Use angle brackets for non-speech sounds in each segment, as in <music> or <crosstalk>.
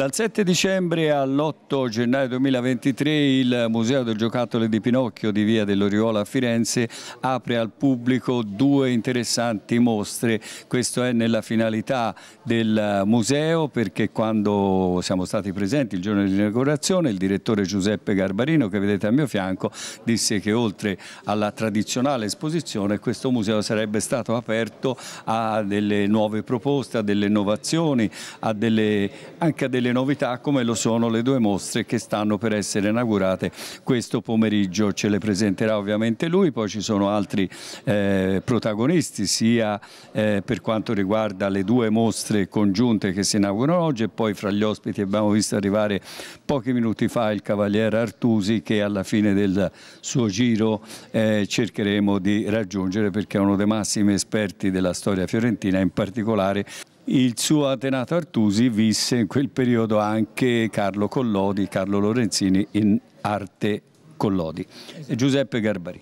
Dal 7 dicembre all'8 gennaio 2023 il Museo del Giocattolo di Pinocchio di Via dell'Oriola a Firenze apre al pubblico due interessanti mostre. Questo è nella finalità del museo perché quando siamo stati presenti il giorno dell'inaugurazione il direttore Giuseppe Garbarino che vedete a mio fianco disse che oltre alla tradizionale esposizione questo museo sarebbe stato aperto a delle nuove proposte, a delle innovazioni, a delle, anche a delle delle novità come lo sono le due mostre che stanno per essere inaugurate questo pomeriggio. Ce le presenterà ovviamente lui, poi ci sono altri eh, protagonisti sia eh, per quanto riguarda le due mostre congiunte che si inaugurano oggi e poi fra gli ospiti abbiamo visto arrivare pochi minuti fa il Cavaliere Artusi che alla fine del suo giro eh, cercheremo di raggiungere perché è uno dei massimi esperti della storia fiorentina, in particolare il suo antenato Artusi visse in quel periodo anche Carlo Collodi, Carlo Lorenzini in arte Collodi. E Giuseppe Garbari.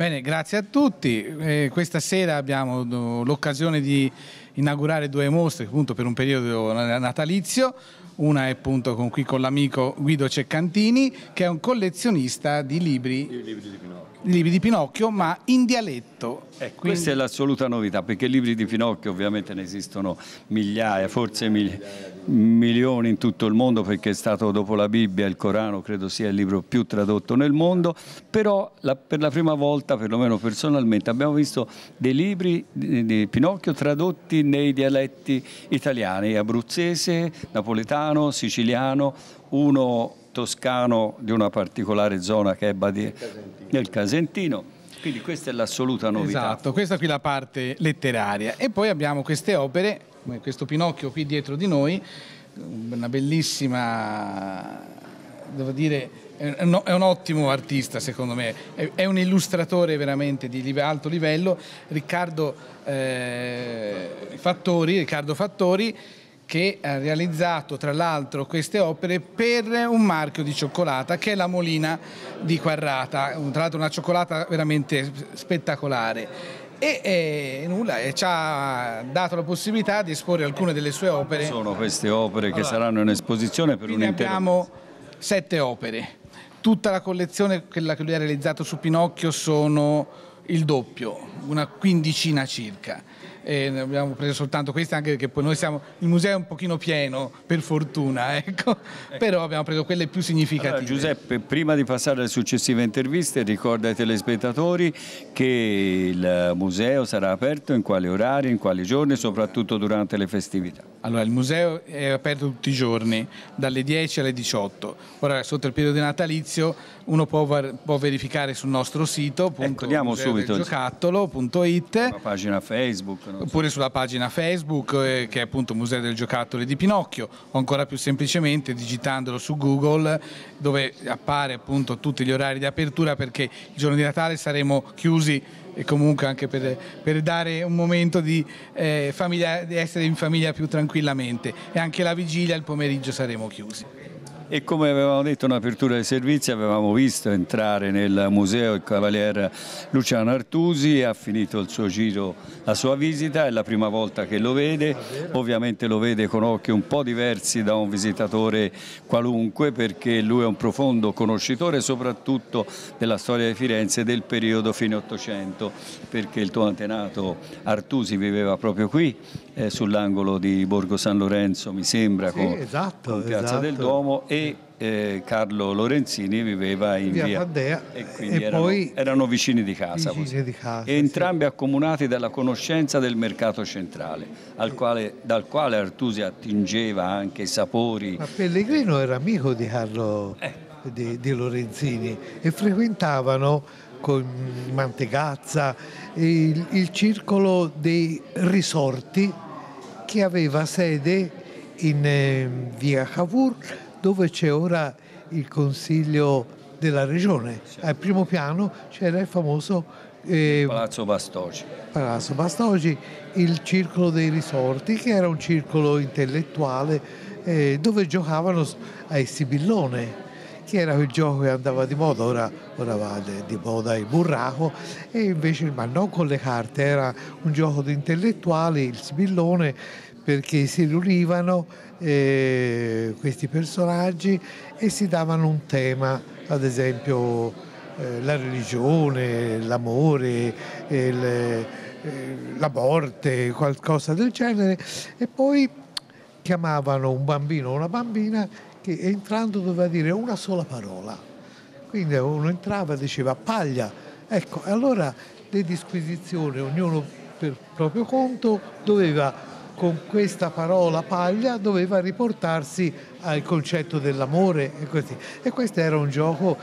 Bene, grazie a tutti. Eh, questa sera abbiamo l'occasione di inaugurare due mostre appunto per un periodo natalizio. Una è appunto con, qui con l'amico Guido Ceccantini che è un collezionista di libri, di libri di Pinocchio libri di Pinocchio ma in dialetto. Eh, Quindi... Questa è l'assoluta novità perché libri di Pinocchio ovviamente ne esistono migliaia, forse mil... milioni in tutto il mondo perché è stato dopo la Bibbia, il Corano credo sia il libro più tradotto nel mondo, però la, per la prima volta, perlomeno personalmente, abbiamo visto dei libri di, di Pinocchio tradotti nei dialetti italiani, abruzzese, napoletano, siciliano, uno toscano di una particolare zona che è Badia, nel Casentino. Quindi questa è l'assoluta novità. Esatto, questa qui è la parte letteraria. E poi abbiamo queste opere, questo Pinocchio qui dietro di noi, una bellissima, devo dire, è un, è un ottimo artista secondo me, è, è, un illustratore veramente di alto livello, Riccardo, eh, Fattori, Riccardo Fattori che ha realizzato tra l'altro queste opere per un marchio di cioccolata che è la Molina di Quarrata, tra l'altro una cioccolata veramente spettacolare e, e nulla, e ci ha dato la possibilità di esporre alcune delle sue opere. Sono queste opere allora, che saranno in esposizione per un intero... abbiamo sette opere, tutta la collezione, quella che lui ha realizzato su Pinocchio sono il doppio, una quindicina circa e ne abbiamo preso soltanto queste anche perché poi noi siamo, il museo è un pochino pieno per fortuna, ecco. <laughs> ecco. però abbiamo preso quelle più significative. Allora, Giuseppe, prima di passare alle successive interviste ricorda ai telespettatori che il museo sarà aperto in quali orari, in quali giorni, soprattutto durante le festività. Allora, il museo è aperto tutti i giorni, dalle 10 alle 18. Ora, sotto il periodo natalizio, uno può, può verificare sul nostro sito, ecco, giocattolo.it, la pagina Facebook, oppure sulla pagina Facebook eh, che è appunto Museo del Giocattolo di Pinocchio o ancora più semplicemente digitandolo su Google dove appare appunto tutti gli orari di apertura perché il giorno di Natale saremo chiusi e comunque anche per, per dare un momento di, eh, famiglia, di essere in famiglia più tranquillamente. E anche la vigilia il pomeriggio saremo chiusi e come avevamo detto in apertura dei servizi avevamo visto entrare nel museo il cavaliere Luciano Artusi, ha finito il suo giro, la sua visita, è la prima volta che lo vede, ovviamente lo vede con occhi un po' diversi da un visitatore qualunque perché lui è un profondo conoscitore soprattutto della storia di Firenze del periodo fine Ottocento perché il tuo antenato Artusi viveva proprio qui eh, sull'angolo di Borgo San Lorenzo mi sembra sì, con, esatto, con Piazza esatto. del Duomo e eh, Carlo Lorenzini viveva in via, via Taddea e quindi e erano, poi, erano, vicini di casa, vicini di casa e entrambi sì. accomunati dalla conoscenza del mercato centrale quale, dal quale Artusi attingeva anche i sapori ma Pellegrino era amico di Carlo eh. di, di Lorenzini e frequentavano con Mantegazza il, il circolo dei risorti che aveva sede in eh, via Cavour dove c'è ora il Consiglio della Regione. Al primo piano c'era il famoso eh, Palazzo Bastogi. Palazzo Bastogi, il Circolo dei Risorti, che era un circolo intellettuale eh, dove giocavano ai Sibillone che era quel gioco che andava di moda, ora, ora va di moda il burraco, e invece ma non con le carte, era un gioco di intellettuali, il sibillone, perché si riunivano eh, questi personaggi e si davano un tema, ad esempio eh, la religione, l'amore, il, eh, la morte, qualcosa del genere e poi chiamavano un bambino o una bambina che entrando doveva dire una sola parola. Quindi uno entrava e diceva paglia. Ecco, allora le disquisizioni, ognuno per proprio conto, doveva con questa parola paglia doveva riportarsi al concetto dell'amore e così. E questo era un gioco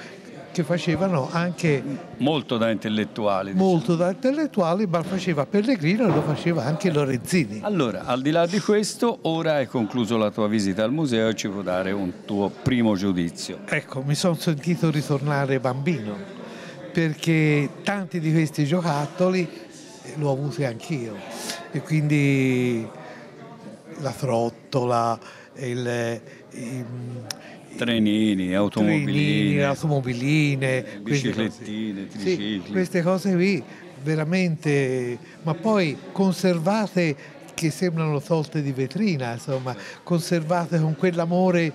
che facevano anche molto da intellettuali diciamo. molto da intellettuali ma faceva Pellegrino e lo faceva anche Lorenzini allora al di là di questo ora hai concluso la tua visita al museo e ci può dare un tuo primo giudizio ecco mi sono sentito ritornare bambino perché tanti di questi giocattoli l'ho avuti anch'io e quindi la frottola, il, il trenini, automobiline, automobiline biciclettine, tricicli. Sì, queste cose qui veramente, ma poi conservate che sembrano tolte di vetrina, insomma, conservate con quell'amore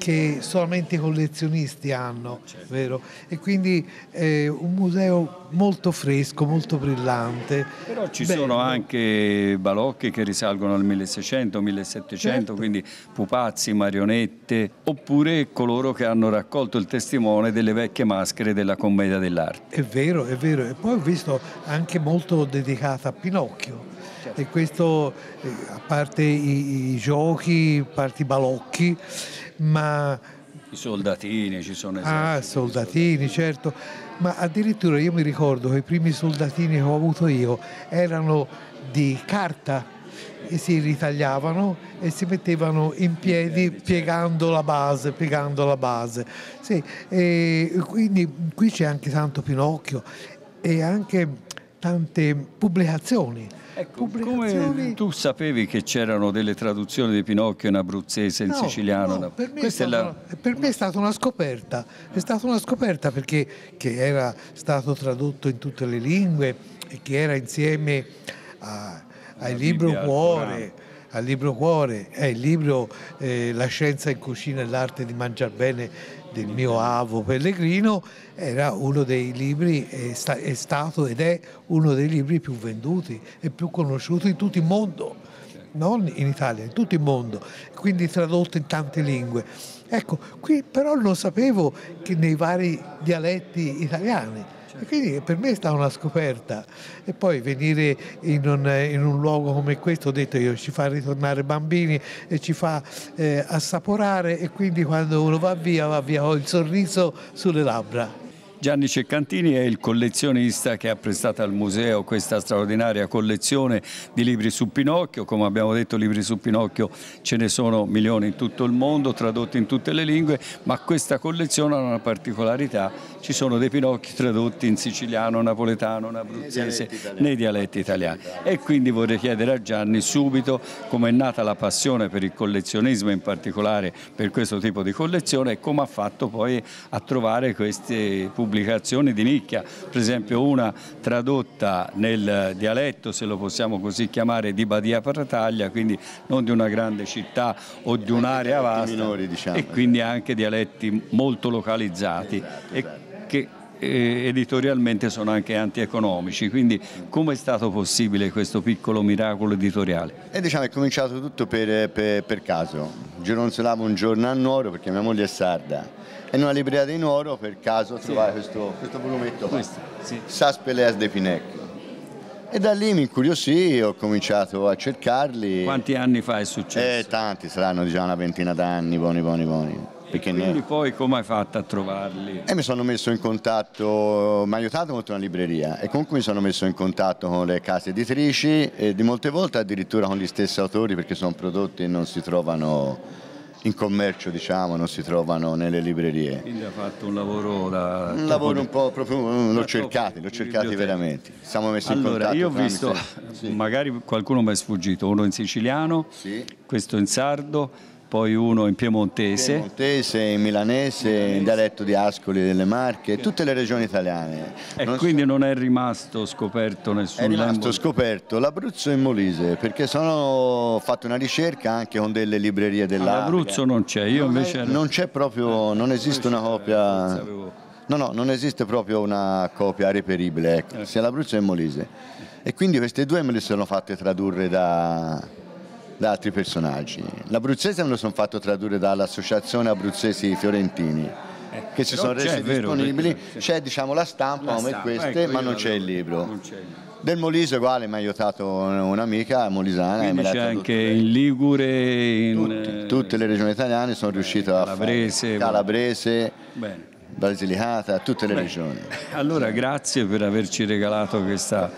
che solamente i collezionisti hanno, certo. vero? E quindi è un museo molto fresco, molto brillante. Però ci bello. sono anche balocchi che risalgono al 1600, 1700, certo. quindi pupazzi, marionette, oppure coloro che hanno raccolto il testimone delle vecchie maschere della commedia dell'arte. È vero, è vero. E poi ho visto anche molto dedicata a Pinocchio. Certo. E questo, eh, a parte i, i giochi, a parte i balocchi, ma... I soldatini ci sono esatto. Ah, soldatini, certo. Ma addirittura io mi ricordo che i primi soldatini che ho avuto io erano di carta e si ritagliavano e si mettevano in piedi piegando la base, piegando la base. Sì, quindi qui c'è anche tanto Pinocchio e anche tante pubblicazioni Ecco, come tu sapevi che c'erano delle traduzioni di Pinocchio in abruzzese, in no, siciliano? No, per, me la... una, per, me è stata una scoperta, è stata una scoperta perché era stato tradotto in tutte le lingue e che era insieme a, al libro Cuore al libro Cuore, è il libro eh, La scienza in cucina e l'arte di mangiar bene del mio avo Pellegrino, era uno dei libri, è, sta, è stato ed è uno dei libri più venduti e più conosciuti in tutto il mondo, non in Italia, in tutto il mondo, quindi tradotto in tante lingue. Ecco, qui però non sapevo che nei vari dialetti italiani e quindi per me è stata una scoperta. E poi venire in un, in un, luogo come questo, ho detto io, ci fa ritornare bambini e ci fa eh, assaporare e quindi quando uno va via, va via ho il sorriso sulle labbra. Gianni Ceccantini è il collezionista che ha prestato al museo questa straordinaria collezione di libri su Pinocchio. Come abbiamo detto, libri su Pinocchio ce ne sono milioni in tutto il mondo, tradotti in tutte le lingue, ma questa collezione ha una particolarità. Ci sono dei Pinocchi tradotti in siciliano, napoletano, abruzzese, nei dialetti italiani. E quindi vorrei chiedere a Gianni subito come è nata la passione per il collezionismo, in particolare per questo tipo di collezione, e come ha fatto poi a trovare queste pubblicità pubblicazioni di nicchia, per esempio una tradotta nel dialetto, se lo possiamo così chiamare, di Badia Parataglia, quindi non di una grande città o di un'area vasta, minori, diciamo. e quindi anche dialetti molto localizzati. Esatto, esatto. E che editorialmente sono anche antieconomici, quindi come è stato possibile questo piccolo miracolo editoriale? E diciamo è cominciato tutto per, per, per caso, gironzolavo un giorno a Nuoro perché mia moglie è sarda e in una libreria di Nuoro per caso sì. trovai questo, questo volumetto questo, sì. Saspeleas de Pinecchio e da lì mi incuriosì, ho cominciato a cercarli. Quanti anni fa è successo? Eh, tanti, saranno già una ventina d'anni, buoni, buoni, buoni. E quindi poi come hai fatto a trovarli? E mi sono messo in contatto, mi ha aiutato molto una libreria e comunque mi sono messo in contatto con le case editrici e di molte volte addirittura con gli stessi autori perché sono prodotti e non si trovano in commercio diciamo, non si trovano nelle librerie. Quindi ha fatto un lavoro da... Un lavoro un po' proprio, l'ho cercati, l'ho cercati veramente. Siamo messi allora, in contatto. io ho visto, sì. magari qualcuno mi è sfuggito, uno in siciliano, sì. questo in sardo, poi uno in piemontese. Piemontese, in milanese, in dialetto di Ascoli delle Marche, tutte le regioni italiane. E non quindi so... non è rimasto scoperto nessun È rimasto lembo. scoperto l'Abruzzo e Molise, perché sono fatto una ricerca anche con delle librerie dell'Africa. L'Abruzzo non c'è, io non invece... È, non c'è proprio, non esiste una copia... No, no, non esiste proprio una copia reperibile, ecco, eh. sia l'Abruzzo che il Molise. E quindi queste due me le sono fatte tradurre da, da altri personaggi. L'abruzzese me lo sono fatto tradurre dall'Associazione Abruzzesi Fiorentini eh, che si sono resi disponibili, c'è diciamo, la stampa la come stampa, queste, ecco, ma non c'è il libro. Del Molise uguale mi ha aiutato un'amica molisana. Quindi c'è anche in Ligure, in Tutti, tutte le regioni italiane sono riuscito a Calabrese, fare Calabrese, Bene. Basilicata, tutte le Beh, regioni. <laughs> Allora grazie per averci regalato questa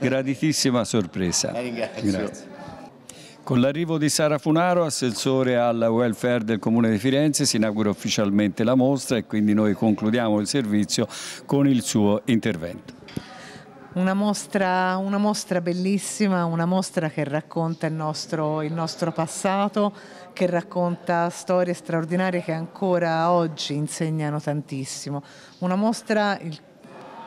graditissima sorpresa. La ringrazio. Grazie. Con l'arrivo di Sara Funaro, assessore al welfare del Comune di Firenze, si inaugura ufficialmente la mostra e quindi noi concludiamo il servizio con il suo intervento. Una mostra, una mostra bellissima, una mostra che racconta il nostro, il nostro passato, che racconta storie straordinarie che ancora oggi insegnano tantissimo. Una mostra il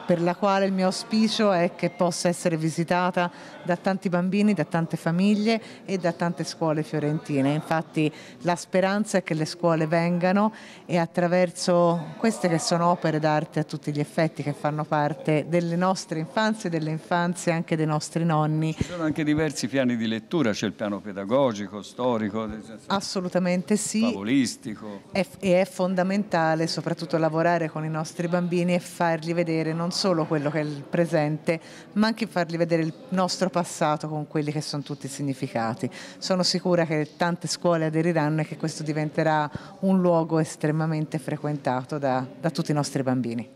per la quale il mio auspicio è che possa essere visitata da tanti bambini, da tante famiglie e da tante scuole fiorentine. Infatti la speranza è che le scuole vengano e attraverso queste che sono opere d'arte a tutti gli effetti che fanno parte delle nostre infanzie, delle infanzie anche dei nostri nonni. Ci sono anche diversi piani di lettura, c'è il piano pedagogico, storico, assolutamente sì. Favolistico. e è fondamentale soprattutto lavorare con i nostri bambini e fargli vedere non solo quello che è il presente, ma anche fargli vedere il nostro passato con quelli che sono tutti i significati. Sono sicura che tante scuole aderiranno e che questo diventerà un luogo estremamente frequentato da, da tutti i nostri bambini.